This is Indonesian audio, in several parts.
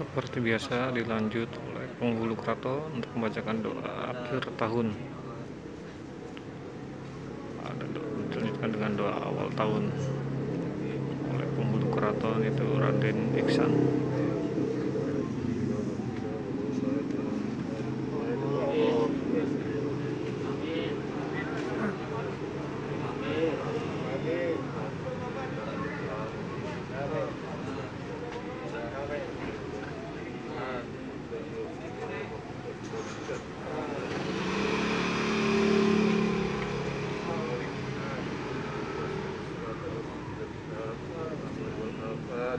seperti biasa dilanjut oleh penghulu keraton untuk membacakan doa akhir tahun. Ada dilanjutkan dengan doa awal tahun. Oleh penghulu keraton itu Raden Iksan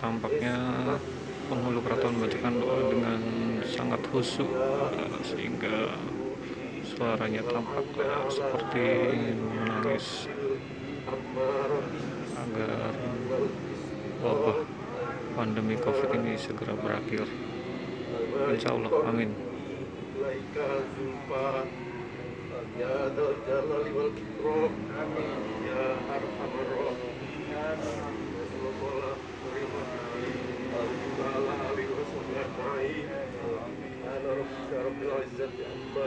tampaknya penghulu keraton membacakan doa dengan sangat khusyuk eh, sehingga suaranya tampak eh, seperti menangis agar wabah pandemi covid ini segera berakhir insya Allah amin يا ذا الجلال والإكرام يا ربك رب العزة عما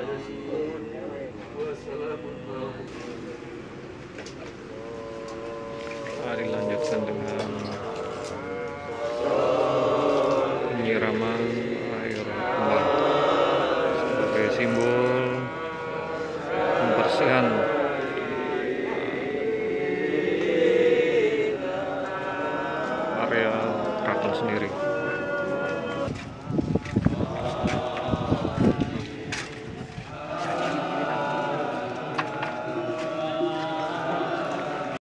Mari lanjutkan dengan penyiraman air kembang. Sebagai simbol pembersihan. Area keraton sendiri.